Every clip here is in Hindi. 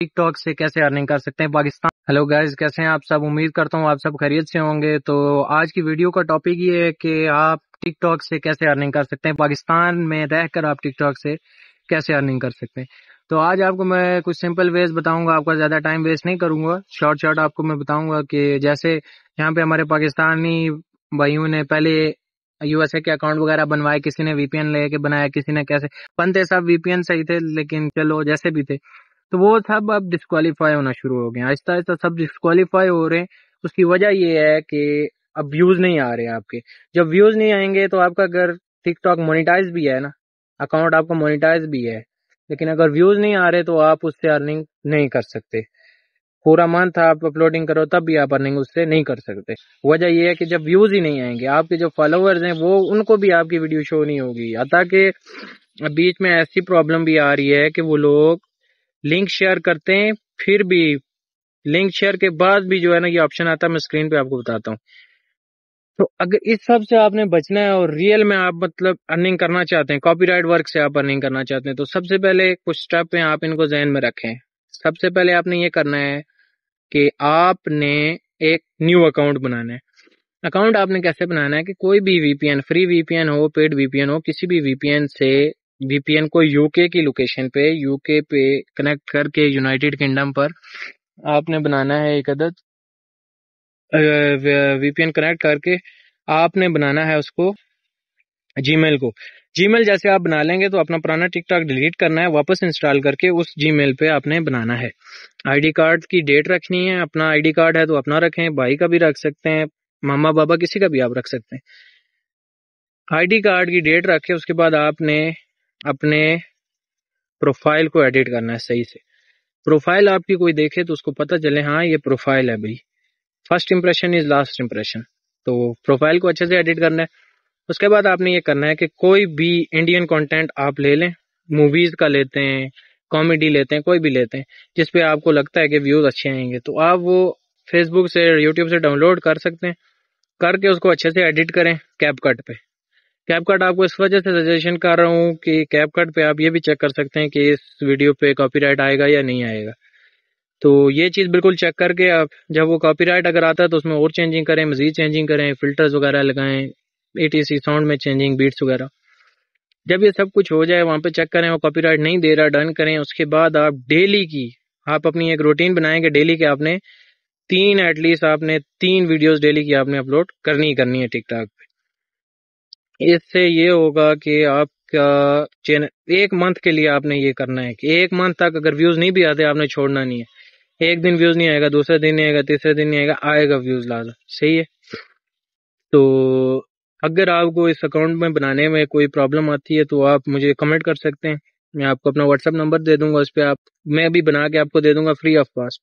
टिकटॉक से कैसे अर्निंग कर सकते हैं पाकिस्तान। हेलो गाइस कैसे हैं आप सब? उम्मीद करता हूँ आप सब खरीद से होंगे। तो आज की वीडियो का टॉपिक ये है कि आप टिकटॉक से कैसे अर्निंग कर सकते हैं, पाकिस्तान में रहकर आप टिकटॉक से कैसे अर्निंग कर सकते हैं। तो आज आपको मैं कुछ सिंपल वेज बताऊँगा, आपका ज़्यादा टाइम वेस्ट नहीं करूँगा। शॉर्ट शॉर्ट आपको मैं बताऊँगा कि जैसे यहाँ पे हमारे पाकिस्तानी भाइयों ने पहले यूएसए के अकाउंट वगैरह बनवाए, किसी ने वीपीएन लेके बनाया, किसी ने कैसे। बनते सब वीपीएन सही थे, लेकिन चलो जैसे भी थे। तो वो सब अब डिस्कालीफाई होना शुरू हो गए आहिस्ता आहिस्ता सब डिस्कालीफाई हो रहे हैं। उसकी वजह ये है कि अब व्यूज़ नहीं आ रहे हैं आपके। जब व्यूज़ नहीं आएँगे तो आपका अगर टिकटॉक मोनिटाइज भी है ना अकाउंट आपका मोनिटाइज भी है, लेकिन अगर व्यूज़ नहीं आ रहे तो आप उससे अर्निंग नहीं कर सकते। पूरा मंथ आप अपलोडिंग करो, तब भी आप अर्निंग उससे नहीं कर सकते। वजह यह है कि जब व्यूज़ ही नहीं आएँगे, आपके जो फॉलोअर्स हैं, वो, उनको भी आपकी वीडियो शो नहीं होगी। अतः के बीच में ऐसी प्रॉब्लम भी आ रही है कि वो लोग लिंक शेयर करते हैं, फिर भी लिंक शेयर के बाद भी जो है ना ये ऑप्शन आता है, मैं स्क्रीन पे आपको बताता हूँ। तो अगर इस सबसे आपने बचना है और रियल में आप मतलब अर्निंग करना चाहते हैं कॉपीराइट वर्क से आप अर्निंग करना चाहते हैं तो सबसे पहले कुछ स्टेप हैं आप इनको जहन में रखें। सबसे पहले आपने ये करना है कि आपने एक न्यू अकाउंट बनाना है। अकाउंट आपने कैसे बनाना है कि कोई भी वीपीएन फ्री वीपीएन हो पेड वीपीएन हो, किसी भी वीपीएन से वीपीएन को यूके की लोकेशन पे यूके पे कनेक्ट करके यूनाइटेड किंगडम पर आपने बनाना है एक अदद वीपीएन कनेक्ट करके आपने बनाना है उसको जीमेल को। जीमेल जैसे आप बना लेंगे तो अपना पुराना टिकटॉक डिलीट करना है, वापस इंस्टॉल करके उस जीमेल पे आपने बनाना है। आईडी कार्ड की डेट रखनी है, अपना आईडी कार्ड है तो अपना रखें, भाई का भी रख सकते हैं, मामा बाबा किसी का भी आप रख सकते हैं। आईडी कार्ड की डेट रखे उसके बाद आपने अपने प्रोफ़ाइल को एडिट करना है सही से। प्रोफ़ाइल आपकी कोई देखे तो उसको पता चले हाँ ये प्रोफ़ाइल है भाई। First impression is last impression तो प्रोफ़ाइल को अच्छे से एडिट करना है। उसके बाद आपने ये करना है कि कोई भी इंडियन कंटेंट आप ले लें मूवीज़ का लेते हैं कॉमेडी लेते हैं, कोई भी लेते हैं जिसपे आपको लगता है कि व्यूज़ अच्छे आएँगे तो आप वो फेसबुक से यूट्यूब से डाउनलोड कर सकते हैं। करके उसको अच्छे से एडिट करें कैप कट पे। कैप कट आपको इस वजह से सजेशन कर रहा हूँ कि कैप कट पे आप ये भी चेक कर सकते हैं कि इस वीडियो पे कॉपीराइट आएगा या नहीं आएगा। तो ये चीज़ बिल्कुल चेक करके आप, जब वो कॉपीराइट अगर आता है तो उसमें और चेंजिंग करें, मजीद चेंजिंग करें फिल्टर्स वगैरह लगाएँ एटीसी साउंड में चेंजिंग बीट्स वगैरह। जब ये सब कुछ हो जाए, वहाँ पे चेक करें, वो कॉपीराइट नहीं दे रहा डन करें, उसके बाद आप डेली की, आप अपनी एक रूटीन बनाएँगे डेली के आपने तीन एटलीस्ट आपने तीन वीडियोस डेली की आपने अपलोड करनी ही करनी है टिकटॉक पे। इससे ये होगा कि आपका चैनल एक मंथ के लिए आपने ये करना है कि एक मंथ तक अगर व्यूज़ नहीं भी आते, आपने छोड़ना नहीं है। एक दिन व्यूज़ नहीं आएगा, दूसरे दिन नहीं आएगा, तीसरे दिन नहीं आएगा आएगा व्यूज़ लाजा सही है? तो अगर आपको इस अकाउंट में बनाने में कोई प्रॉब्लम आती है तो आप मुझे कमेंट कर सकते हैं। मैं आपको अपना व्हाट्सअप नंबर दे दूँगा, उस पर आप, मैं भी बना के आपको दे दूँगा फ्री ऑफ़ कॉस्ट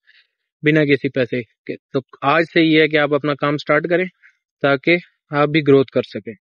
बिना किसी पैसे के। तो आज से ये है कि आप अपना काम स्टार्ट करें, ताकि आप भी ग्रोथ कर सकें।